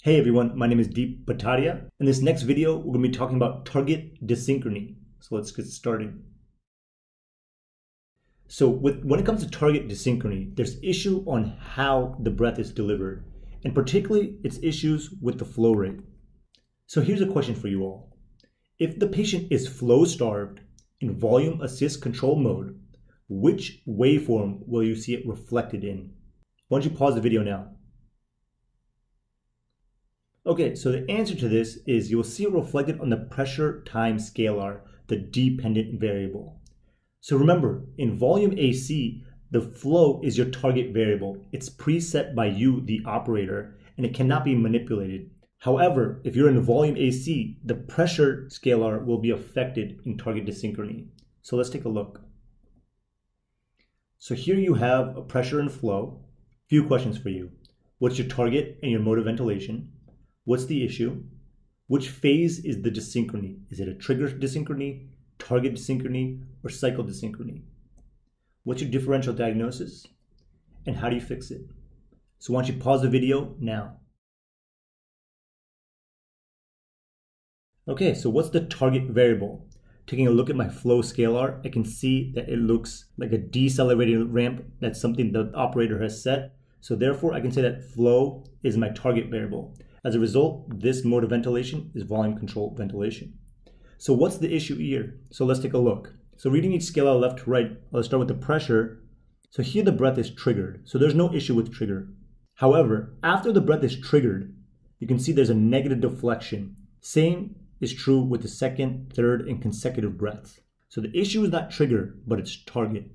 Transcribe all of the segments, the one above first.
Hey everyone, my name is Deep Patadia. In this next video, we're going to be talking about target dyssynchrony. So let's get started. So with, when it comes to target dyssynchrony, there's issue on how the breath is delivered, and particularly its issues with the flow rate. So here's a question for you all. If the patient is flow starved in volume assist control mode, which waveform will you see it reflected in? Why don't you pause the video now? Okay, so the answer to this is you'll see it reflected on the pressure time scalar, the dependent variable. So remember, in volume AC, the flow is your target variable. It's preset by you, the operator, and it cannot be manipulated. However, if you're in volume AC, the pressure scalar will be affected in target dyssynchrony. So let's take a look. So here you have a pressure and flow. Few questions for you. What's your target and your mode of ventilation? What's the issue? Which phase is the dyssynchrony? Is it a trigger dyssynchrony, target dyssynchrony, or cycle dyssynchrony? What's your differential diagnosis? And how do you fix it? So why don't you pause the video now? Okay, so what's the target variable? Taking a look at my flow scalar, I can see that it looks like a decelerating ramp. That's something the operator has set. So therefore, I can say that flow is my target variable. As a result, this mode of ventilation is volume controlled ventilation. So what's the issue here? So let's take a look. So reading each scale out left to right, let's start with the pressure. So here the breath is triggered. So there's no issue with trigger. However, after the breath is triggered, you can see there's a negative deflection. Same is true with the second, third, and consecutive breaths. So the issue is not trigger, but it's target.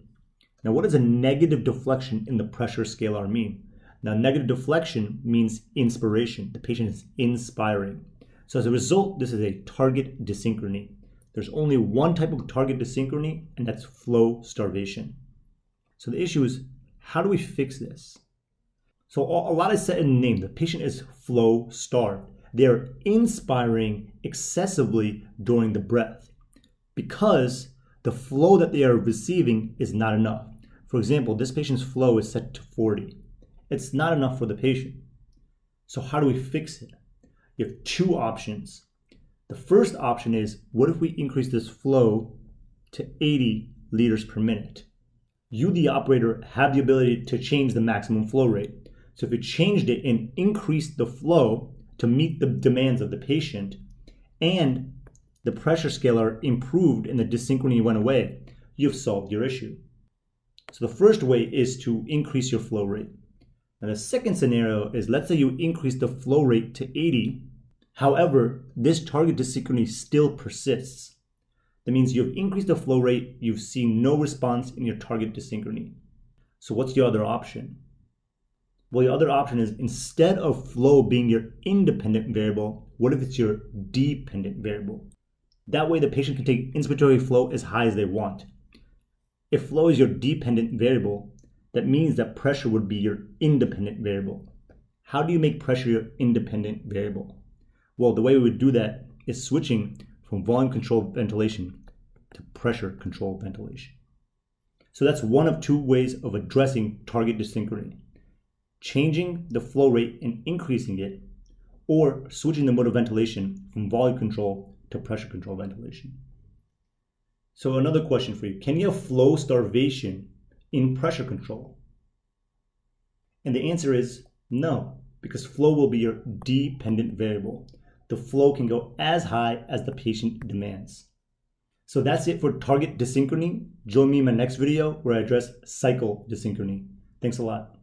Now, what does a negative deflection in the pressure scalar mean? Now, negative deflection means inspiration. The patient is inspiring. So as a result, this is a target dyssynchrony. There's only one type of target dyssynchrony, and that's flow starvation. So the issue is, how do we fix this? So a lot is said in name. The patient is flow starved. They're inspiring excessively during the breath because the flow that they are receiving is not enough. For example, this patient's flow is set to 40 it's not enough for the patient. So, how do we fix it? You have two options. The first option is what if we increase this flow to 80 liters per minute? You, the operator, have the ability to change the maximum flow rate. So, if you changed it and increased the flow to meet the demands of the patient, and the pressure scalar improved and the dyssynchrony went away, you've solved your issue. So, the first way is to increase your flow rate. And the second scenario is let's say you increase the flow rate to 80. However, this target dyssynchrony still persists. That means you've increased the flow rate, you've seen no response in your target dyssynchrony. So what's the other option? Well, the other option is instead of flow being your independent variable, what if it's your dependent variable? That way the patient can take inspiratory flow as high as they want. If flow is your dependent variable, that means that pressure would be your independent variable. How do you make pressure your independent variable? Well, the way we would do that is switching from volume controlled ventilation to pressure controlled ventilation. So that's one of two ways of addressing target dyssynchrony. Changing the flow rate and increasing it, or switching the mode of ventilation from volume control to pressure control ventilation. So another question for you, can you have flow starvation in pressure control? And the answer is no, because flow will be your dependent variable. The flow can go as high as the patient demands. So that's it for target dyssynchrony. Join me in my next video where I address cycle dyssynchrony. Thanks a lot.